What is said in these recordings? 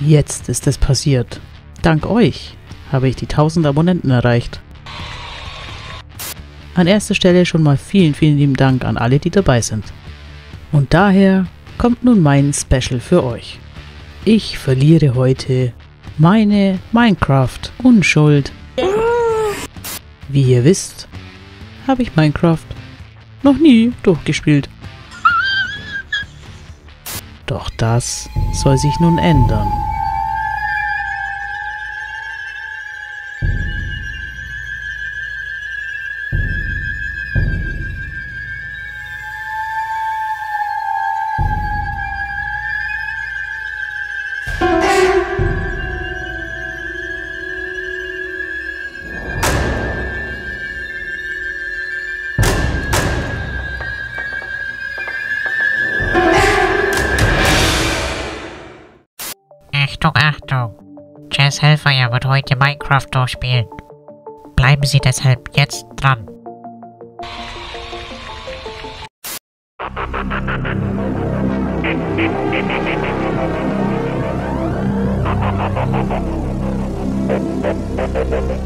Jetzt ist es passiert. Dank euch habe ich die 1000 Abonnenten erreicht. An erster Stelle schon mal vielen, vielen lieben Dank an alle, die dabei sind. Und daher kommt nun mein Special für euch. Ich verliere heute meine Minecraft-Unschuld. Wie ihr wisst, habe ich Minecraft noch nie durchgespielt. Doch das soll sich nun ändern. Hellfire wird heute Minecraft durchspielen. Bleiben Sie deshalb jetzt dran.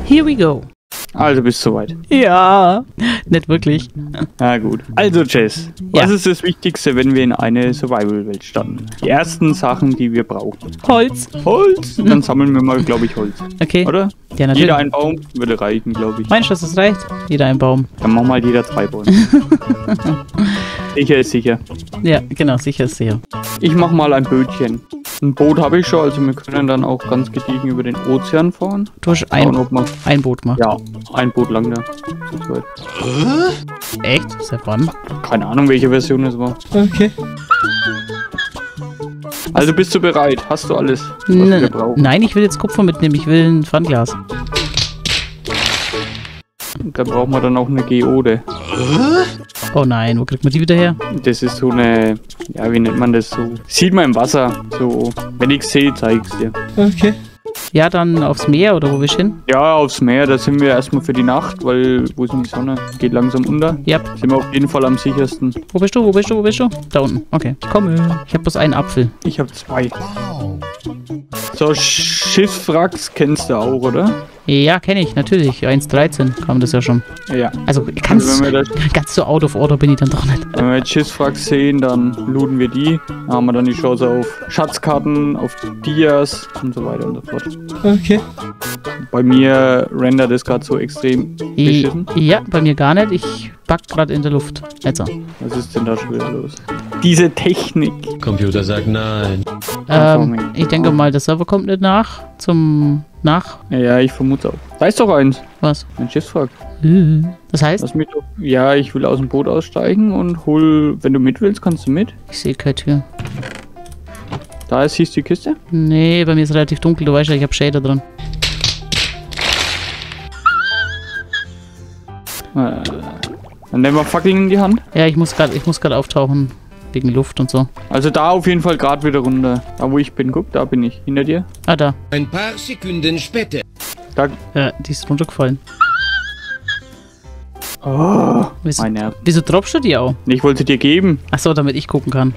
Here we go. Also bist soweit. Ja, nicht wirklich. Na gut. Also Jess, Ja. was ist das Wichtigste, wenn wir in eine Survival-Welt starten? Die ersten Sachen, die wir brauchen. Holz. Holz. Dann sammeln wir mal, glaube ich, Holz. Okay. Oder? Ja, natürlich. Jeder ein Baum würde reichen, glaube ich. Meinst du, dass das reicht? Jeder ein Baum. Dann machen mal jeder zwei Bäume. sicher ist sicher. Ja, genau, sicher ist sicher. Ich mache mal ein Bötchen. Ein Boot habe ich schon, also wir können dann auch ganz gediegen über den Ozean fahren. Du hast Schauen, ein, ob man, ein Boot gemacht. ja, ein Boot lang da. Zweit. Echt? Seit wann? Keine Ahnung, welche Version es war. Okay. Also bist du bereit? Hast du alles, was wir brauchen? Nein, ich will jetzt Kupfer mitnehmen. Ich will ein Pfannglas. Da brauchen wir dann auch eine Geode. Oh nein, wo kriegt man die wieder her? Das ist so eine, ja, wie nennt man das so? Sieht man im Wasser. So, wenn ich sehe, zeige ich dir. Okay. Ja, dann aufs Meer oder wo wir hin? Ja, aufs Meer, da sind wir erstmal für die Nacht, weil wo ist denn die Sonne? Geht langsam unter. Ja. Sind wir auf jeden Fall am sichersten. Wo bist du? Wo bist du? Wo bist du? Da unten. Okay. Ich komme. Ich habe bloß einen Apfel. Ich habe zwei. So, Schiffswracks kennst du auch, oder? Ja, kenne ich, natürlich. 1.13 kam das ja schon. Ja. Also ganz, Also das- ganz so out of order bin ich dann doch nicht. Wenn wir jetzt Schiffswracks sehen, dann looten wir die. Dann haben wir dann die Chance auf Schatzkarten, auf Dias und so weiter und so fort. Okay. Bei mir rendert es gerade so extrem beschissen. Ja, bei mir gar nicht. Ich back gerade in der Luft. Jetzt. so. Was ist denn da schon wieder los? Diese Technik. Computer sagt nein. Ähm, ich denke mal, der Server kommt nicht nach. Zum nach. Ja, ja, ich vermute auch. Da ist doch eins. Was? Ein Schiffswrack. Das heißt, Lass mich doch. Ja, ich will aus dem Boot aussteigen und hol. Wenn du mit willst, kannst du mit. ich sehe keine Tür. Da ist, siehst du die Kiste. Nee, bei mir ist es relativ dunkel. Du weißt ja, ich habe Shader drin. Äh, Dann nehmen wir Fackeln in die Hand. Ja, ich muss gerade, ich muss gerade auftauchen wegen Luft und so. Also da auf jeden Fall gerade wieder runter. Da wo ich bin, guck, da bin ich. Hinter dir. Ah, da. Ein paar Sekunden später. Da. Ja, die ist runtergefallen. Oh, Wieso, mein wieso droppst du die auch? Ich wollte dir geben. Ach so, damit ich gucken kann.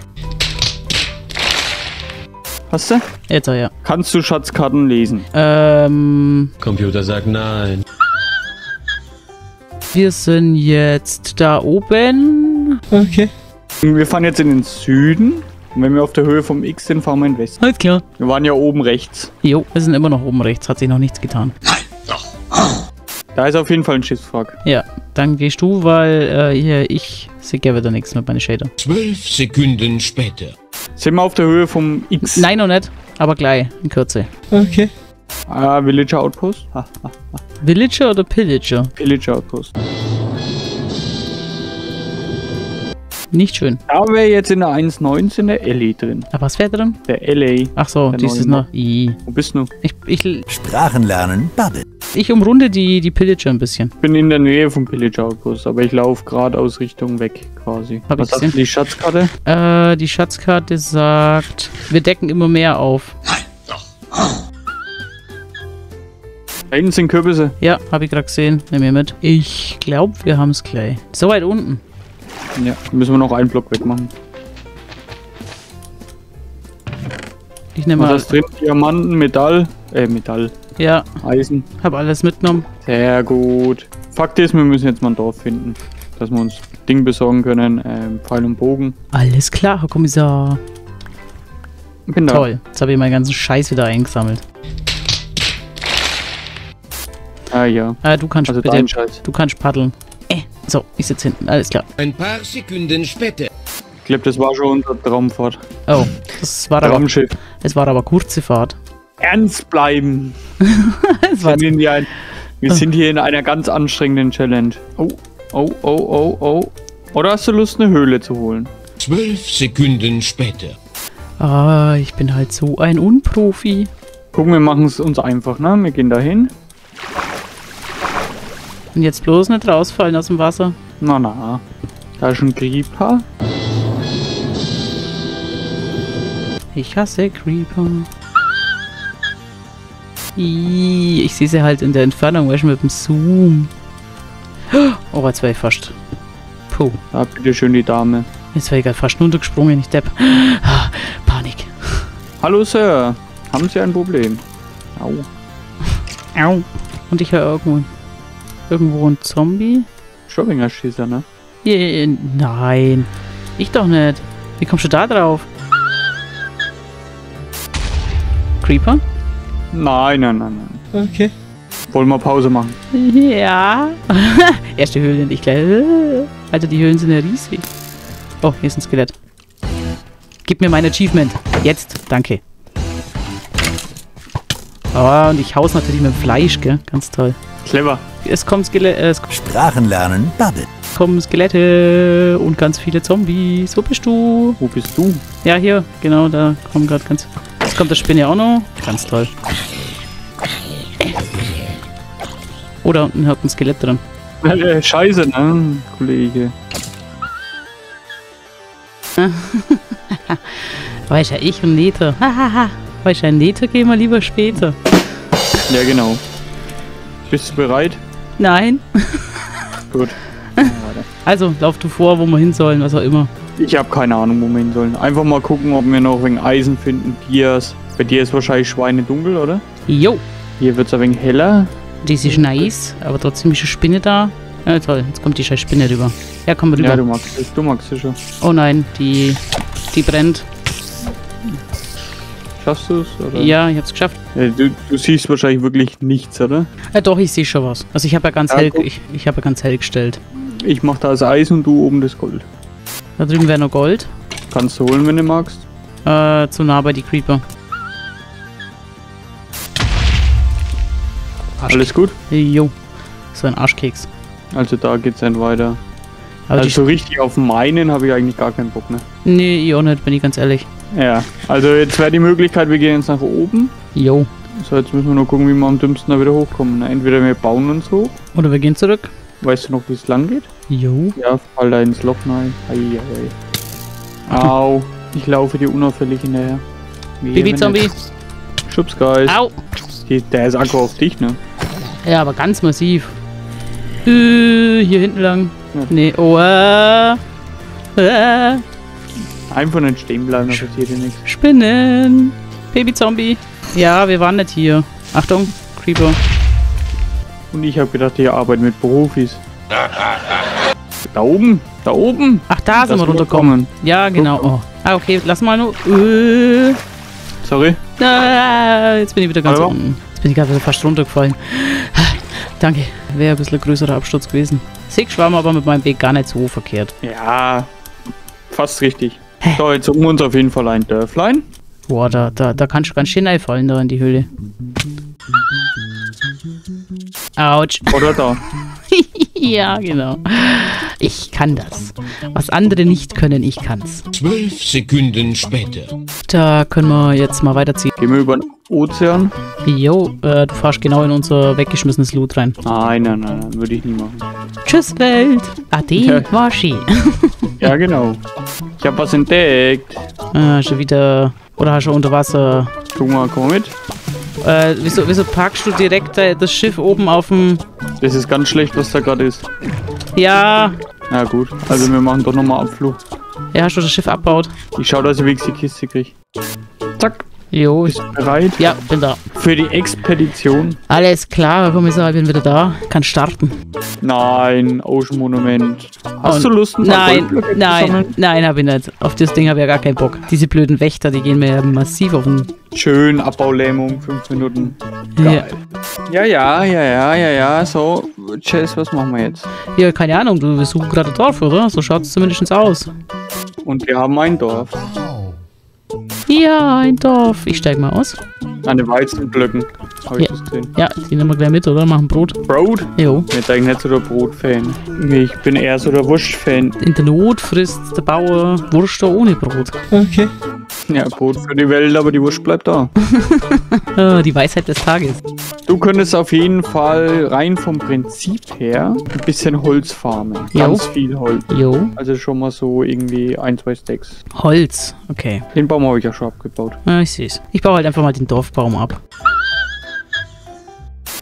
Hast du? Jetzt, ja. Kannst du Schatzkarten lesen? Ähm, Computer sagt nein. Wir sind jetzt da oben. Okay. Wir fahren jetzt in den Süden. Und wenn wir auf der Höhe vom X sind, fahren wir in den Westen. Alles klar. Wir waren ja oben rechts. Jo, wir sind immer noch oben rechts. Hat sich noch nichts getan. Da ist auf jeden Fall ein Schiffswrack. Ja, dann gehst du, weil äh, hier, ich sehe ja wieder nichts mit meinen Shader. Zwölf Sekunden später. Sind wir auf der Höhe vom X? Nein, noch nicht. Aber gleich, in Kürze. Okay. Ah, Villager Outpost? Ha, ha. Villager oder Pillager? Villager Outpost. Nicht schön. Da wäre jetzt in der 1.19 der LA drin. Aber was wäre drin? Der LA. Ach so, Der dieses noch. I. Wo bist du? Ich, ich, Sprachen lernen, Bubble. ich umrunde die, die Pillager ein bisschen. Ich bin in der Nähe vom Pillager Outpost, aber ich laufe geradeaus Richtung weg quasi. Hab Was ich hast du gesehen. die Schatzkarte? Äh, die Schatzkarte sagt, wir decken immer mehr auf. Da hinten sind Kürbisse. Ja, habe ich gerade gesehen. Nimm mir mit. Ich glaube, wir haben es gleich. So weit unten. Ja, müssen wir noch einen Block wegmachen. Ich nehme Was mal. ist drin? Diamanten, Metall, äh, Metall, Ja, Eisen. hab alles mitgenommen. Sehr gut. Fakt ist, wir müssen jetzt mal ein Dorf finden, dass wir uns Ding besorgen können, ähm, Pfeil und Bogen. Alles klar, Herr Kommissar. Bin da. Toll. Jetzt habe ich meinen ganzen Scheiß wieder eingesammelt. Ah ja, Ah, du kannst also bitte. Du kannst paddeln. Äh, so, ich sitze hinten. Alles klar. Ein paar Sekunden später. Ich glaube, das war schon unser Traumfahrt. Oh, das war aber, Traumschiff. es war aber kurze Fahrt. Ernst bleiben. Es war Wir sind, hier ein, wir sind hier in einer ganz anstrengenden Challenge. Oh, oh, oh, oh, oh. Oder hast du Lust, eine Höhle zu holen? Zwölf Sekunden später. Ah, ich bin halt so ein Unprofi. Gucken, wir machen es uns einfach, ne? Wir gehen da hin. Und jetzt bloß nicht rausfallen aus dem Wasser. Na, na. Da ist ein Creeper. Ich hasse Creeper. Ich sehe sie halt in der Entfernung, weißt du, mit dem Zoom. Oh, jetzt wäre ich fast. Puh, Da, bitteschön, die Dame. jetzt wäre ich gerade fast runtergesprungen, ich depp. Ah, Panik. Hallo, Sir. Haben Sie ein Problem? Au. Au. Und ich höre irgendwo, irgendwo ein Zombie. Schoppinger Schießer, ne? Je- Nein, ich doch nicht. Wie kommst du da drauf? Creeper? Nein, nein, nein, nein. Okay. Wollen wir Pause machen? Ja. Erste Höhle nicht gleich. Alter, die Höhlen sind ja riesig. Oh, hier ist ein Skelett. Gib mir mein Achievement. Jetzt. Danke. Oh, und ich hau's natürlich mit dem Fleisch, gell? Ganz toll. Clever. Es kommen, Skele äh, es Sprachen lernen, Bubble. kommen Skelette und ganz viele Zombies. Wo bist du? Wo bist du? Ja, hier. Genau, da kommen gerade ganz... Jetzt kommt das Spinne auch noch. Ganz toll. Oh, da unten hat ein Skelett drin. Äh, scheiße, ne, Kollege. Weißt ja, ich und. Hahaha. Weißt ja, Nether gehen wir lieber später. Ja, genau. Bist du bereit? Nein. Gut. Also, lauf du vor, wo wir hin sollen, was auch immer. Ich habe keine Ahnung, wo wir hin sollen. Einfach mal gucken, ob wir noch wegen Eisen finden. Dias. Bei dir ist wahrscheinlich Schweine dunkel, oder? Jo. Hier wird es ein wenig heller. Das ist nice, aber trotzdem ist eine Spinne da. Ja, toll. Jetzt kommt die scheiß Spinne rüber. Ja, komm rüber. Ja, du magst es. Du magst es schon. oh nein, die, die brennt. Schaffst du es? Ja, ich hab's geschafft. Äh, Du, du siehst wahrscheinlich wirklich nichts, oder? Ja, doch, ich sehe schon was. Also ich habe ja ganz Ja, hell, ich, ich habe ja ganz hell gestellt. Ich mach da das Eis und du oben das Gold. Da drüben wäre noch Gold. Kannst du holen, wenn du magst. Äh, zu nah bei die Creeper. Arsch- Alles gut? Jo. So ein Arschkeks. Also da geht's dann weiter. Aber also so richtig auf meinen habe ich eigentlich gar keinen Bock mehr. die, nee, ich auch nicht, bin ich ganz ehrlich. Ja, also jetzt wäre die Möglichkeit, wir gehen jetzt nach oben. Jo. So, jetzt müssen wir nur gucken, wie wir am dümmsten da wieder hochkommen. ne? Entweder wir bauen uns hoch. Oder wir gehen zurück. Weißt du noch, wie es lang geht? Jo. Ja, fall da ins Loch rein. Ei, ei. Au, ich laufe dir unauffällig hinterher. Baby-Zombie. es- Schubsgeist. Au. Der ist aggro auf dich, ne? Ja, aber ganz massiv. Äh, hier hinten lang. Ja. Nee, oh, äh. Äh, Einfach nicht stehen bleiben, da passiert dir nichts. Spinnen. Baby-Zombie. Ja, wir waren nicht hier. Achtung, Creeper. Und ich habe gedacht, ich arbeite mit Profis. Da oben, da oben. Ach, da sind Lass wir runtergekommen. kommen. Ja, genau. Oh. Ah, okay, lass mal nur. Äh. Sorry. Ah, jetzt bin ich wieder ganz Hallo? unten. Jetzt bin ich gerade wieder fast runtergefallen. Danke. Wäre ein bisschen größerer Absturz gewesen. Sick war aber mit meinem Weg gar nicht so verkehrt. Ja, fast richtig. So, jetzt suchen wir uns auf jeden Fall ein Dörflein. Boah, da, da, da kannst du ganz schön einfallen da in die Höhle. Autsch. Oder da. ja, genau. Ich kann das. Was andere nicht können, ich kann's. Zwölf Sekunden später. Da können wir jetzt mal weiterziehen. Gehen wir über den Ozean? Jo, äh, du fahrst genau in unser weggeschmissenes Loot rein. Nein, nein, nein, nein würde ich nie machen. Tschüss, Welt. Ade, Ja. war schön. Ja, genau. Ich habe was entdeckt. Ah, schon wieder. Oder hast du unter Wasser. Guck mal, komm mal mit. Äh, wieso, wieso parkst du direkt äh, das Schiff oben auf dem. Das ist ganz schlecht, was da gerade ist. Ja. Na gut, also wir machen doch nochmal Abflug. Ja, hast du das Schiff abbaut? Ich schau, dass ich wenigstens die Kiste krieg. Zack. Jo, ich, du bereit? ja, bin da. Für die Expedition? Alles klar, Herr Kommissar, ich bin wieder da. Kann starten. Nein, Ocean Monument. Hast Und- du Lust, ein Nein, nein, nein, hab ich nicht. Auf das Ding habe ich ja gar keinen Bock. Diese blöden Wächter, die gehen mir ja massiv auf den. Schön, Abbaulähmung, fünf Minuten. Ja. Geil. Ja, ja, ja, ja, ja, ja. So, Chess, was machen wir jetzt? ja, keine Ahnung, du wir suchen gerade Dorf, oder? So schaut es zumindest aus. Und wir haben ein Dorf. Ja, ein Dorf. Ich steig mal aus. Eine Weizenblöcken. Habe ich Ja. das gesehen. Ja, die nehmen wir gleich mit, oder? Machen Brot. Brot? Jo. Ich bin jetzt eigentlich nicht so der Brot-Fan. Ich bin eher so der Wurst-Fan. In der Not frisst der Bauer Wurst auch ohne Brot. Okay. Ja, Brot für die Welt, aber die Wurst bleibt da. Ah, die Weisheit des Tages. Du könntest auf jeden Fall rein vom Prinzip her ein bisschen Holz farmen. Jo. Ganz viel Holz. Jo. Also schon mal so irgendwie ein, zwei Stacks. Holz. Okay. Den Baum habe ich ja schon abgebaut. Ja, ich seh's. Ich baue halt einfach mal den Dorfbaum ab.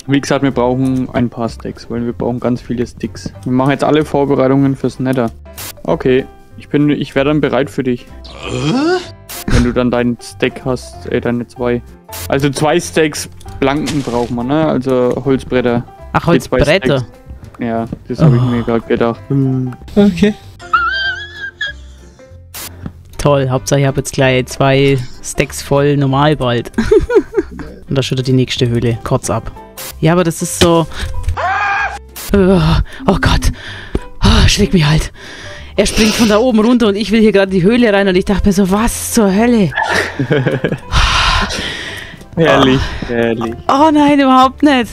Wie gesagt, wir brauchen ein paar Stacks, weil wir brauchen ganz viele Sticks. Wir machen jetzt alle Vorbereitungen fürs Nether. Okay, ich bin, ich wäre dann bereit für dich. Wenn du dann deinen Stack hast, äh, deine zwei. Also zwei Stacks blanken braucht man, ne? Also Holzbretter. Ach, Holzbretter. Ja, das habe ich Oh. mir gerade gedacht. Okay. Toll. Hauptsache, ich habe jetzt gleich zwei Stacks voll Normalwald. Und da schüttet die nächste Höhle kurz ab. Ja, aber das ist so. Oh, oh Gott. Oh, schlägt mich halt. Er springt von da oben runter und ich will hier gerade die Höhle rein und ich dachte mir so, was zur Hölle? Herrlich, herrlich. Oh nein, überhaupt nicht.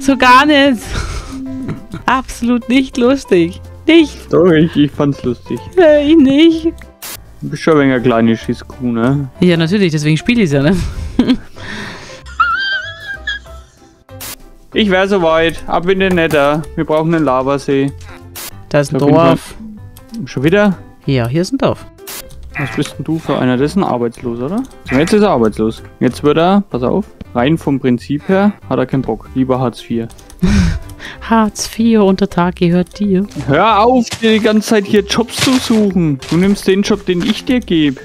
So gar nicht. Absolut nicht lustig. Nicht. Doch, ich, ich fand's lustig. Äh, ich nicht. Du bist schon ein wenig eine kleine Schisskuh, ne? Ja, natürlich, deswegen spiele ich es ja, ne? Ich wäre soweit. Ab in den Nether. Wir brauchen einen Lavasee. Da ist ein. Dorf. Schon wieder? Ja, hier ist ein Dorf. Was bist denn du für einer? Das ist ein Arbeitslos, oder? Jetzt ist er arbeitslos. Jetzt wird er, pass auf, rein vom Prinzip her hat er keinen Bock. Lieber Hartz IV. Hartz IV unter Tag gehört dir. Hör auf, dir die ganze Zeit hier Jobs zu suchen. Du nimmst den Job, den ich dir gebe.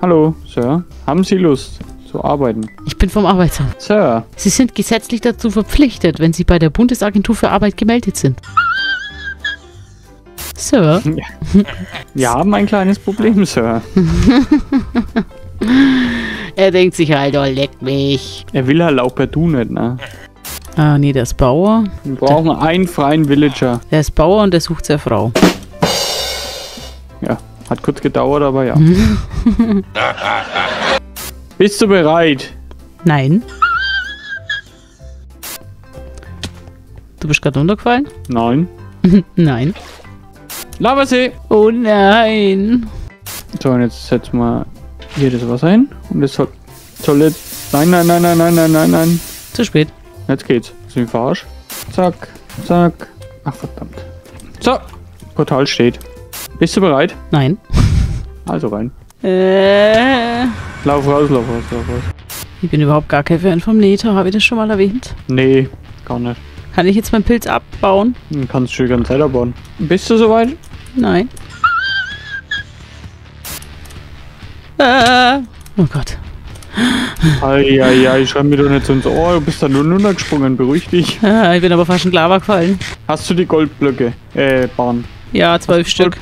Hallo, Sir. Haben Sie Lust zu arbeiten? Ich bin vom Arbeitsamt. Sir. Sie sind gesetzlich dazu verpflichtet, wenn Sie bei der Bundesagentur für Arbeit gemeldet sind. Sir, Wir haben ein kleines Problem, Sir. er denkt sich halt, oh, leck mich. Er will halt auch per Du nicht, ne? Ah, nee, der ist Bauer. Wir brauchen einen freien Villager. Der ist Bauer und der sucht seine Frau. Ja, hat kurz gedauert, aber ja. Bist du bereit? Nein. Du bist gerade runtergefallen? Nein. Nein. Lavasee! Oh nein. So, und jetzt setzen wir hier das Wasser hin. Und das soll, jetzt... Nein, nein, nein, nein, nein, nein, nein, nein. Zu spät. Jetzt geht's. Ist mich verarscht? Zack, zack. Ach, verdammt. So, Portal steht. Bist du bereit? Nein. Also rein. Äh, Lauf raus, lauf raus, lauf raus. ich bin überhaupt gar kein Fan vom Nether. Habe ich das schon mal erwähnt? Nee, gar nicht. Kann ich jetzt meinen Pilz abbauen? Dann kannst du die ganze Zeit abbauen. Bist du soweit? Nein. Äh, oh Gott. Eieiei, schreib mir doch nicht so ins Ohr. Du bist da nur runtergesprungen. Beruhig dich. Ah, ich bin aber fast in Lava gefallen. Hast du die Goldblöcke? Äh, Bahn. Ja, zwölf Stück.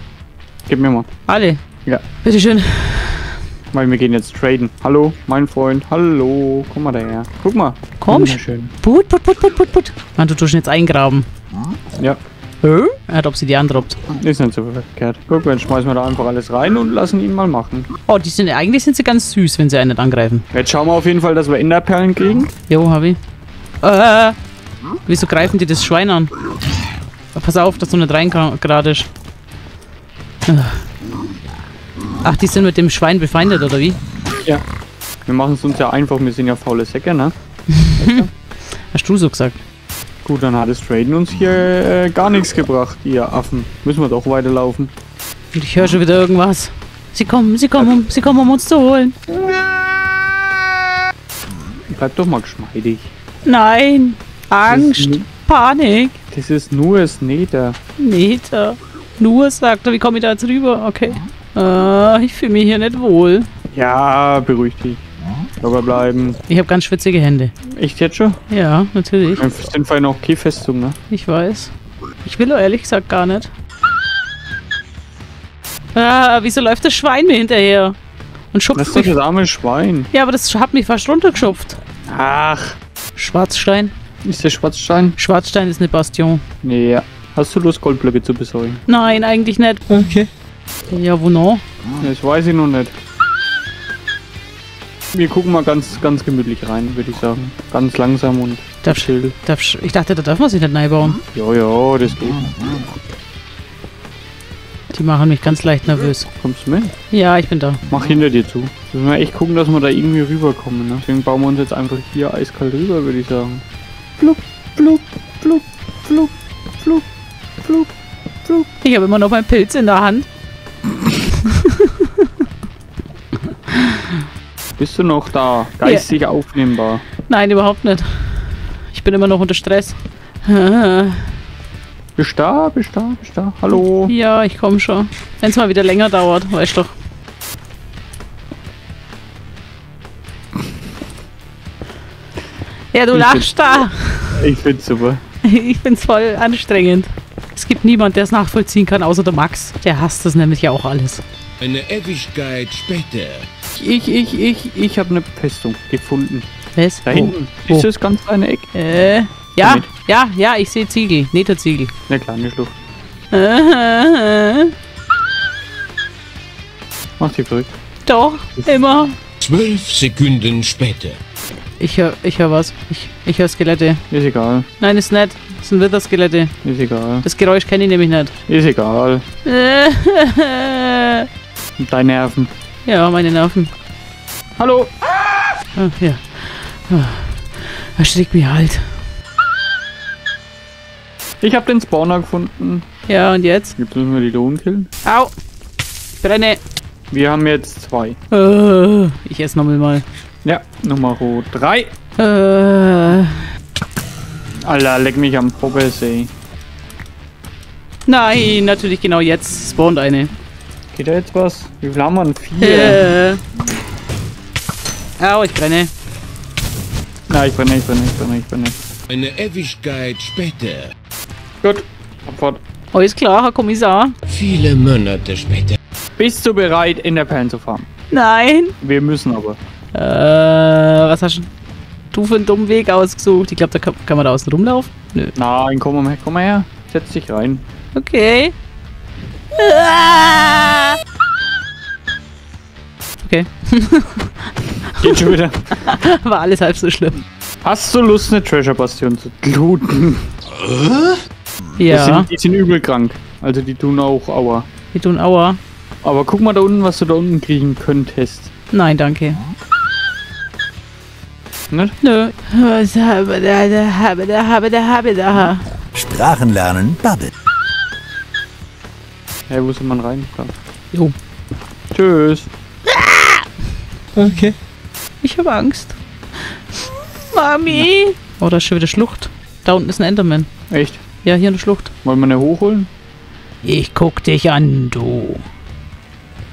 Gib mir mal. Alle. Ja. Bitteschön. Weil wir gehen jetzt traden. Hallo, mein Freund. Hallo. Komm mal daher. Guck mal. Komisch. Schön. Put, put, put, put, put, put. Mann, du tust ihn jetzt eingraben. Ja, Hä? Er hat Obsidian droppt. ist nicht so verkehrt. Guck, dann schmeißen wir da einfach alles rein und lassen ihn mal machen. Oh, die sind, eigentlich sind sie ganz süß, wenn sie einen nicht angreifen. Jetzt schauen wir auf jeden Fall, dass wir Enderperlen kriegen. Jo, hab ich. Äh, wieso greifen die das Schwein an? Pass auf, dass du nicht rein gerade ist. Ach, die sind mit dem Schwein befeindet, oder wie? Ja. Wir machen es uns ja einfach, wir sind ja faule Säcke, ne? Hast du so gesagt? Gut, dann hat das Traden uns hier äh, gar nichts gebracht, ihr Affen. Müssen wir doch weiterlaufen. Und ich höre schon wieder irgendwas. Sie kommen, sie kommen, um, sie kommen, um uns zu holen. Bleib doch mal geschmeidig. Nein. Angst. nu- Panik. Das ist nur das Nether. Neta. Nur sagt er, wie komme ich da jetzt rüber? Okay. Äh, ich fühle mich hier nicht wohl. Ja, beruhig dich. Locker bleiben. Ich habe ganz schwitzige Hände. Echt jetzt schon? Ja, natürlich. Wir sind vorhin noch keine Festung, ne? Ich weiß. Ich will doch ehrlich gesagt gar nicht. Ah, wieso läuft das Schwein mir hinterher? Und Das schubst ist doch mich. das arme Schwein. Ja, aber das hat mich fast runtergeschupft. Ach, Schwarzstein. ist der Schwarzstein? Schwarzstein ist eine Bastion. Nee, ja. Hast du Lust, Goldblöcke zu besorgen? Nein, eigentlich nicht. Okay. Ja, wo noch? Das weiß ich noch nicht. Wir gucken mal ganz, ganz gemütlich rein, würde ich sagen. Ganz langsam und Darf, chill. darf, ich dachte, da darf man sich nicht neibauen. Ja, ja, das geht. Die machen mich ganz leicht nervös. Kommst du mit? Ja, ich bin da. Mach hinter dir zu. Müssen wir echt gucken, dass wir da irgendwie rüberkommen, ne? Deswegen bauen wir uns jetzt einfach hier eiskalt rüber, würde ich sagen. Flup, flup, flup, flup, flup, flup, flup. Ich habe immer noch meinen Pilz in der Hand. Bist du noch da? Geistig aufnehmbar. Nein, überhaupt nicht. Ich bin immer noch unter Stress. Bist da, bist da, bist da. Hallo. Ja, ich komme schon. Wenn es mal wieder länger dauert, weißt doch. Ja, du Ich lachst da. Ich find's super. Ich find's voll anstrengend. Es gibt niemand, der es nachvollziehen kann, außer der Max. Der hasst das nämlich ja auch alles. Eine Ewigkeit später. Ich, ich, ich, ich habe eine Festung gefunden. Was? Da hinten. Wo? Ist das ganz kleine Eck? Äh, ja, Damit. ja, ja, ich sehe Ziegel. Netterziegel. Eine kleine Schlucht. Äh, Mach die verrückt. Doch, immer. Zwölf Sekunden später. Ich hör, ich hör was. Ich, ich hör Skelette. Ist egal. Nein, ist nicht. Das sind Witterskelette. Ist egal. Das Geräusch kenne ich nämlich nicht. Ist egal. Deine Nerven. ja, meine Nerven. Hallo. Ah, ja. Ah, Erschreckt mich halt. Ich habe den Spawner gefunden. Ja, und jetzt? Jetzt müssen wir die Lohn killen. Au! Ich brenne. Wir haben jetzt zwei. Äh, ich esse nochmal mal. Ja, Nummer drei. Äh, Alter, leck mich am Poppes, ey. nein, natürlich genau jetzt spawnt eine. Geht da jetzt was? Wie viel haben wir denn? Vier. Äh. Au, ich brenne. Na, ich brenne, ich brenne, ich brenne, ich brenne. Eine Ewigkeit später. Gut. Abfahrt. Alles klar, Herr Kommissar. Viele Monate später. Bist du bereit, in der Perlen zu fahren? Nein. Wir müssen aber. Äh, was hast du für einen dummen Weg ausgesucht? Ich glaube, da kann, kann man da außen rumlaufen. Nö. Nein, komm mal her, komm mal her. Setz dich rein. Okay. Ah. Okay, Geht schon wieder. war alles halb so schlimm. Hast du Lust, eine Treasure Bastion zu looten? Die, Ja, sind, die sind übel krank. Also die tun auch Aua. wir tun Aua. Aber guck mal da unten, was du da unten kriegen könntest. Nein, danke. Nicht? Nö. Was habe Hey, wo soll man rein? Da. Jo. Tschüss. Okay. Ich habe Angst. Mami! Oh, da ist schon wieder Schlucht. Da unten ist ein Enderman. Echt? Ja, hier eine Schlucht. Wollen wir eine hochholen? Ich guck dich an, du.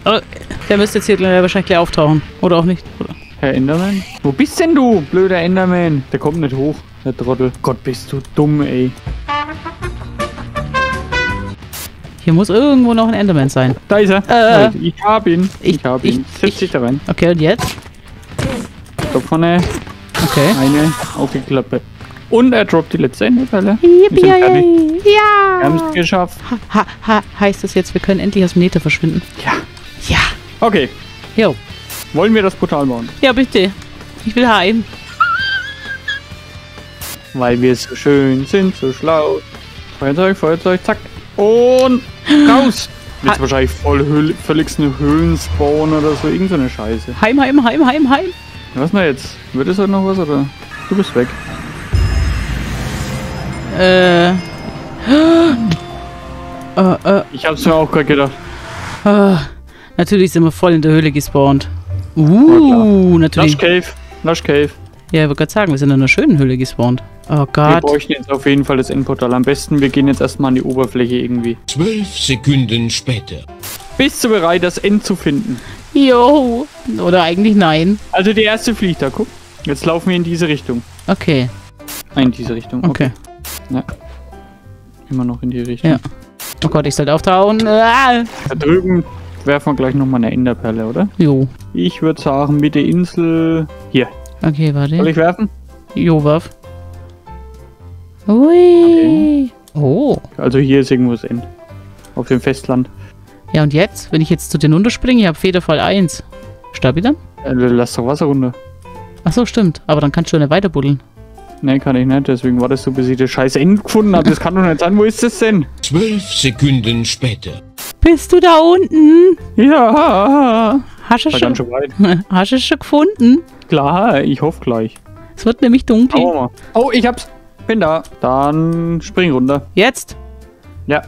Oh, der müsste jetzt hier gleich- wahrscheinlich gleich auftauchen. Oder auch nicht. Oder? Herr Enderman? Wo bist denn du, blöder Enderman? Der kommt nicht hoch, der Trottel. Gott, bist du dumm, ey. Hier muss irgendwo noch ein Enderman sein. Da ist er. Äh. ich hab ihn. Ich, Ich- hab ihn. ich- Setz ich- dich da rein. Okay, und jetzt? Da vorne Okay. eine auf die Klappe. Und er droppt die letzte Enderperle. Fertig. Wir haben es Ja! geschafft. Ha, ha, heißt das jetzt, wir können endlich aus dem Nether verschwinden? Ja. Ja. Okay. Jo. Wollen wir das Portal bauen? Ja, bitte. Ich will heim. Weil wir so schön sind, so schlau. Feuerzeug, Feuerzeug, zack. Und raus. Jetzt wahrscheinlich voll Höhl, völligst eine Höhlenspawn oder so, irgend so eine Scheiße. Heim, heim, heim, heim, heim. Was denn jetzt? Wird es heute noch was oder? Du bist weg. Äh. Äh, äh, Ich hab's mir auch gerade gedacht. äh. Natürlich sind wir voll in der Höhle gespawnt. Uh, Lush natürlich. Cave. Lush Cave. Ja, ich wollte gerade sagen, wir sind in einer schönen Höhle gespawnt. Oh Wir Gott. bräuchten jetzt auf jeden Fall das Endportal. Am besten, wir gehen jetzt erstmal an die Oberfläche irgendwie. Zwölf Sekunden später. Bist du bereit, das End zu finden? Jo. Oder eigentlich nein. Also die erste fliegt da, guck. Jetzt laufen wir in diese Richtung. Okay. Ah, in diese Richtung. Okay. Immer noch in die Richtung. Ja. Oh Gott, ich sollte auftauen. Ah. Da drüben werfen wir gleich nochmal eine Enderperle, oder? Jo. Ich würde sagen, Mitte Insel. Hier. Okay, Soll warte. ich werfen? Jo, warf. Ui. Oh. Also hier ist irgendwo das End. Auf dem Festland. Ja, und jetzt? Wenn ich jetzt zu den unterspringe, ich habe Federfall 1. Sterbe ich dann? Äh, lass doch Wasser runter. Ach so, stimmt. Aber dann kannst du nicht weiter buddeln. Nee, kann ich nicht. Deswegen wartest du, bis ich das scheiß End gefunden habe. Das kann doch nicht sein. Wo ist das denn? Zwölf Sekunden später. Bist du da unten? Ja. Hast du schon, hast du schon gefunden? Klar, ich hoffe gleich. Es wird nämlich dunkel. Mal. Oh, ich hab's. Bin da. Dann spring runter. Jetzt? Ja.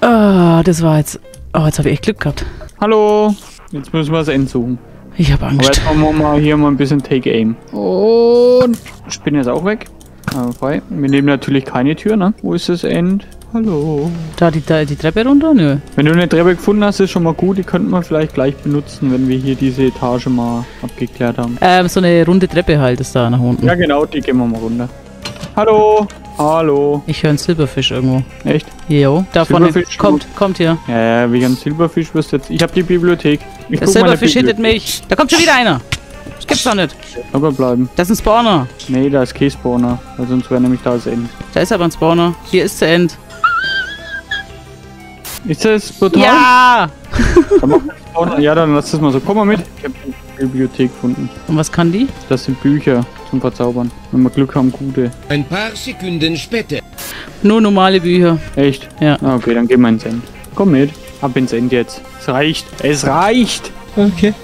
Ah, das war jetzt. Oh, jetzt habe ich echt Glück gehabt. Hallo. Jetzt müssen wir das End suchen. Ich habe Aber Angst. jetzt machen wir mal hier mal ein bisschen Take Aim. Und ich bin jetzt auch weg. Aber frei. Wir nehmen natürlich keine Tür, ne? Wo ist das End? Hallo. Da die, da die Treppe runter? Nö. Wenn du eine Treppe gefunden hast, ist schon mal gut. Die könnten wir vielleicht gleich benutzen, wenn wir hier diese Etage mal abgeklärt haben. Ähm, so eine runde Treppe halt ist da nach unten. Ja, genau, die gehen wir mal runter. Hallo. Hallo. Ich höre einen Silberfisch irgendwo. Echt? Jo, da vorne. Kommt, kommt hier. Ja, ja, wegen dem Silberfisch wirst du jetzt. Ich habe die Bibliothek. Ich Der Silberfisch hittet mich. Da kommt schon wieder einer. Das gibt's doch nicht. Aber bleiben. Das ist ein Spawner. Nee, da ist Käsespawner. Weil sonst wäre nämlich da das End. Da ist aber ein Spawner. Hier ist der End. Ist das brutal? Ja! Ja, dann lass das mal so. Komm mal mit. Ich habe die Bibliothek gefunden. Und was kann die? Das sind Bücher zum Verzaubern. Wenn wir Glück haben, gute. Ein paar Sekunden später. Nur normale Bücher. Echt? Ja. Ah, Okay, dann gehen wir ins End. Komm mit. Ab ins End jetzt. Es reicht. Es reicht. Okay.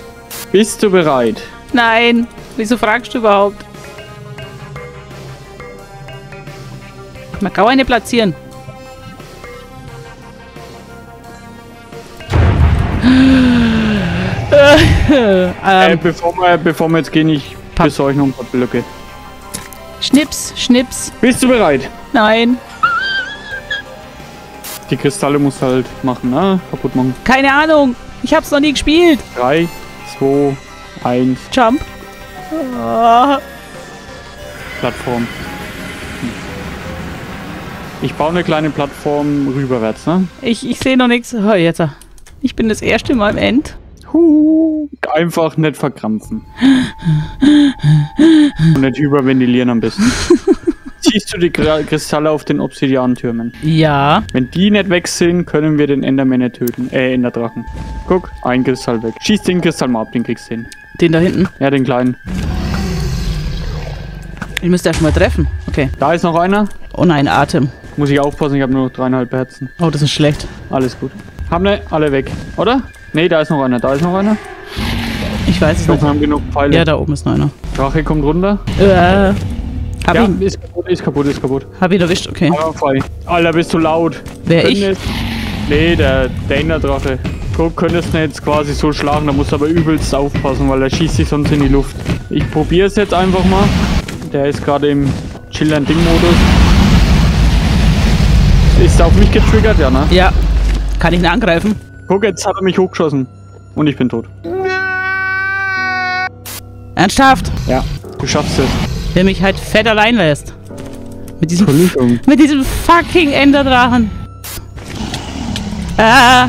Bist du bereit? Nein! Wieso fragst du überhaupt? Man kann eine platzieren. Äh, ähm, bevor, wir, bevor wir jetzt gehen, ich Papp. besorge noch ein paar Blöcke. Schnips, Schnips. Bist du bereit? Nein, Die Kristalle musst du halt machen, ne? Kaputt machen. keine Ahnung. Ich hab's noch nie gespielt. 3, 2, 1, Jump. Ah, Plattform. Ich baue eine kleine Plattform rüberwärts, ne? ich ich sehe noch nichts. Oh, jetzt. Ich bin das erste Mal im End. Huh. Einfach nicht verkrampfen. Und nicht überventilieren am besten. Siehst du die Kristalle auf den Obsidiantürmen? Ja. Wenn die nicht weg sind, können wir den Enderman nicht töten. Äh, Enderdrachen. Guck, ein Kristall weg. Schieß den Kristall mal ab, den kriegst du hin. Den da hinten. Ja, den kleinen. Ich müsste erst mal treffen. Okay. Da ist noch einer. Oh nein, Atem. Muss ich aufpassen, ich habe nur noch dreieinhalb Herzen. Oh, das ist schlecht. Alles gut. Haben ne, alle weg, oder? Ne, da ist noch einer, da ist noch einer. Ich weiß es Ich nicht. wir haben genug Pfeile. Ja, da oben ist noch einer. Drache kommt runter. Äh, hab, ja, ihn, ist kaputt, ist kaputt, ist kaputt. hab ihn erwischt, okay. Frei. Alter, bist du laut. Wer ich? Könntest- Nee, der, der Enderdrache. Guck, könntest du jetzt quasi so schlagen, da musst du aber übelst aufpassen, weil er schießt sich sonst in die Luft. Ich probiere es jetzt einfach mal. Der ist gerade im Chill-and-Ding-Modus. Ist er auf mich getriggert? Ja, ne? Ja. Kann ich ihn angreifen? Guck, jetzt hat er mich hochgeschossen. Und ich bin tot. Ernsthaft? Ja, du schaffst es. Der mich halt fett allein lässt. Mit diesem, mit diesem fucking Enderdrachen. Ah,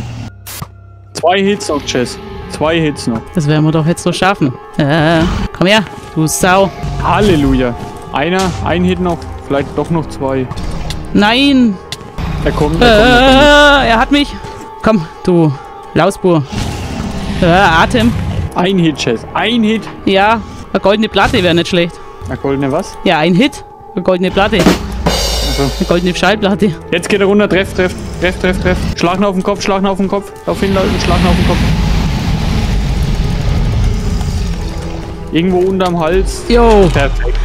Zwei Hits noch, Chess. Zwei Hits noch. das werden wir doch jetzt so schaffen. Äh, komm her, du Sau. Halleluja. Einer, ein Hit noch. Vielleicht doch noch zwei. Nein, Er kommt, er kommt. Er kommt. er hat mich. Komm, du Lausbur. Äh, Atem. Ein Hit, Chess. Ein Hit. Ja, eine goldene Platte wäre nicht schlecht. Na, goldene was? Ja, ein Hit. Eine goldene Platte. Also, Eine goldene Schallplatte. jetzt geht er runter. Treff, treff, treff, treff, treff. Schlagen auf den Kopf, schlagen auf den Kopf. Auf hinlaufen, schlagen auf den Kopf. Irgendwo unterm Hals. Jo. Perfekt.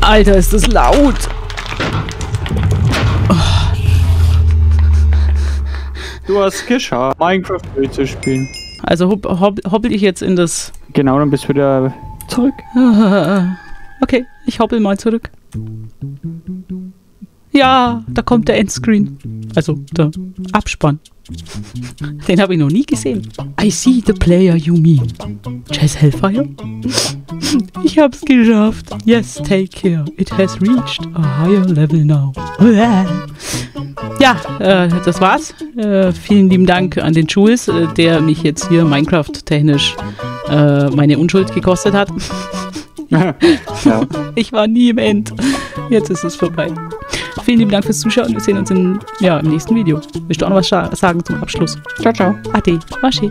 Alter, ist das laut. Du hast geschafft, Minecraft zu spielen. Also hob, hob, hoppel ich jetzt in das... Genau, dann bist du wieder zurück. Okay, ich hoppel mal zurück. Ja, da kommt der Endscreen. Also der Abspann. Den habe ich noch nie gesehen. I see the player you mean. Chess Hellfire? Ich hab's geschafft. Yes, take care. It has reached a higher level now. Ja, äh, das war's. Äh, vielen lieben Dank an den Jules, äh, der mich jetzt hier Minecraft-technisch äh, meine Unschuld gekostet hat. ja. Ich war nie im End. Jetzt ist es vorbei. Vielen lieben Dank fürs Zuschauen. Wir sehen uns in, ja, im nächsten Video. Willst du auch noch was sagen zum Abschluss? Ciao, ciao. Ade. Waschi.